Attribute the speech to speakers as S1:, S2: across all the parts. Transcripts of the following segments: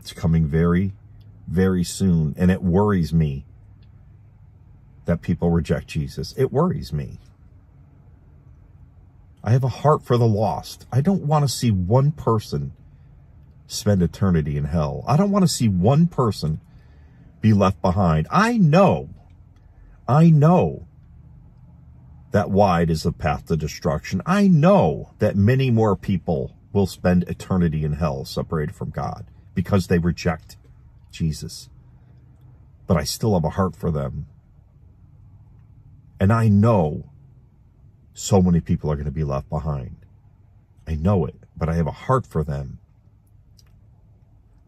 S1: It's coming very, very soon. And it worries me that people reject Jesus. It worries me. I have a heart for the lost. I don't want to see one person spend eternity in hell. I don't want to see one person be left behind. I know, I know that wide is the path to destruction. I know that many more people will spend eternity in hell separated from God because they reject Jesus. But I still have a heart for them. And I know so many people are going to be left behind. I know it, but I have a heart for them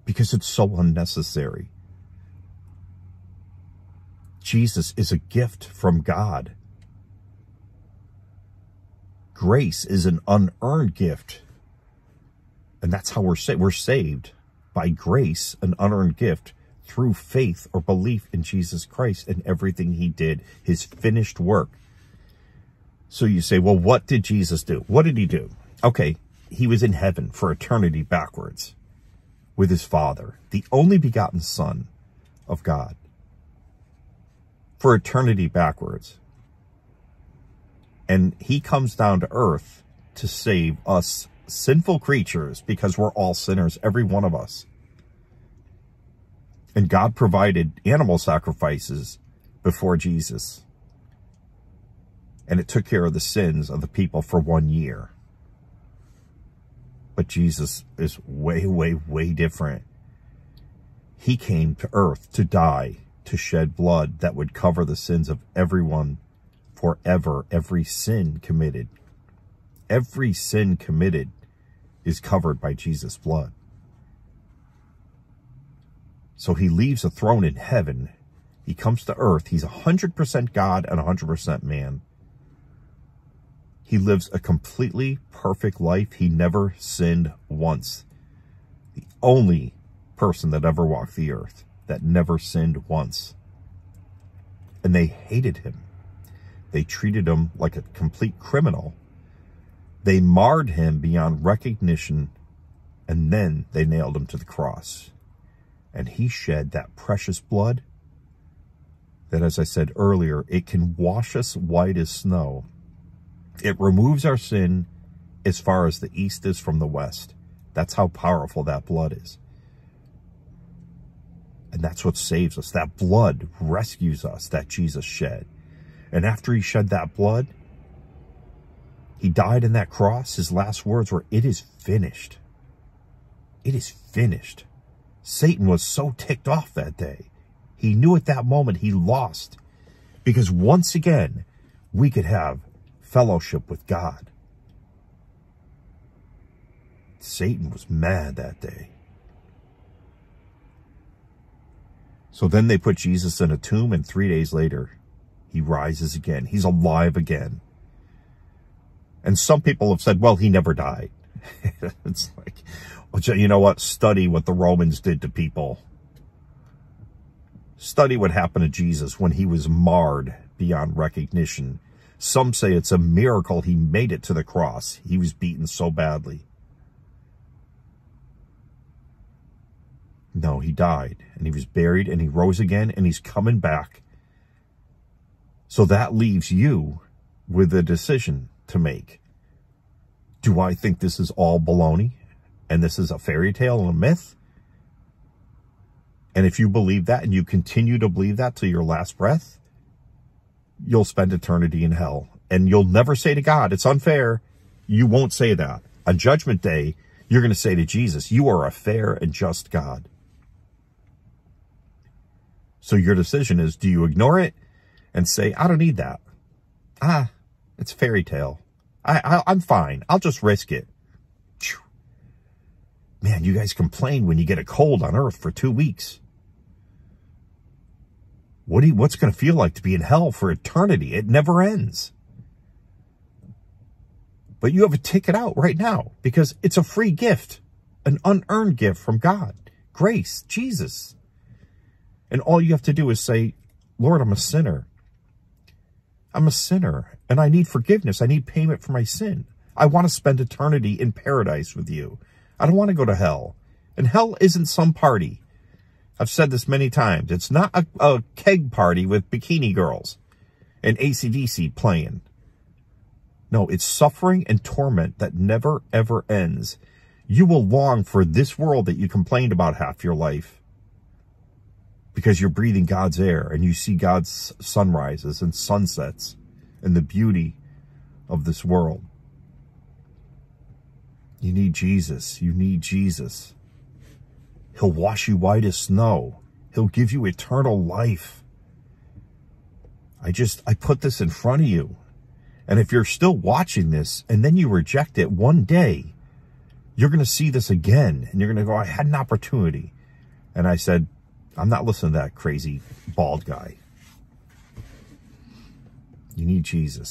S1: because it's so unnecessary. Jesus is a gift from God. Grace is an unearned gift. And that's how we're saved. We're saved by grace, an unearned gift through faith or belief in Jesus Christ and everything he did, his finished work. So you say, well, what did Jesus do? What did he do? Okay, he was in heaven for eternity backwards with his Father, the only begotten Son of God, for eternity backwards. And he comes down to earth to save us sinful creatures because we're all sinners, every one of us. And God provided animal sacrifices before Jesus. And it took care of the sins of the people for one year. But Jesus is way, way, way different. He came to earth to die, to shed blood that would cover the sins of everyone forever, every sin committed. Every sin committed is covered by Jesus' blood. So he leaves a throne in heaven. He comes to earth. He's 100% God and 100% man. He lives a completely perfect life. He never sinned once. The only person that ever walked the earth that never sinned once. And they hated him. They treated him like a complete criminal. They marred him beyond recognition, and then they nailed him to the cross. And he shed that precious blood that, as I said earlier, it can wash us white as snow it removes our sin as far as the east is from the west. That's how powerful that blood is. And that's what saves us. That blood rescues us that Jesus shed. And after he shed that blood, he died in that cross. His last words were, it is finished. It is finished. Satan was so ticked off that day. He knew at that moment he lost. Because once again, we could have fellowship with God. Satan was mad that day. So then they put Jesus in a tomb, and three days later, he rises again. He's alive again. And some people have said, well, he never died. it's like, you know what? Study what the Romans did to people. Study what happened to Jesus when he was marred beyond recognition some say it's a miracle he made it to the cross. He was beaten so badly. No, he died and he was buried and he rose again and he's coming back. So that leaves you with a decision to make. Do I think this is all baloney and this is a fairy tale and a myth? And if you believe that and you continue to believe that to your last breath, you'll spend eternity in hell. And you'll never say to God, it's unfair. You won't say that. On judgment day, you're going to say to Jesus, you are a fair and just God. So your decision is, do you ignore it and say, I don't need that? Ah, it's fairy tale. I, I, am fine. I'll just risk it. Man, you guys complain when you get a cold on earth for two weeks. What do you, what's going to feel like to be in hell for eternity? It never ends. But you have a ticket out right now because it's a free gift, an unearned gift from God, grace, Jesus. And all you have to do is say, Lord, I'm a sinner. I'm a sinner and I need forgiveness. I need payment for my sin. I want to spend eternity in paradise with you. I don't want to go to hell. And hell isn't some party. I've said this many times. It's not a, a keg party with bikini girls and ACDC playing. No, it's suffering and torment that never, ever ends. You will long for this world that you complained about half your life because you're breathing God's air and you see God's sunrises and sunsets and the beauty of this world. You need Jesus. You need Jesus. He'll wash you white as snow. He'll give you eternal life. I just, I put this in front of you. And if you're still watching this and then you reject it one day, you're going to see this again and you're going to go, I had an opportunity. And I said, I'm not listening to that crazy bald guy. You need Jesus.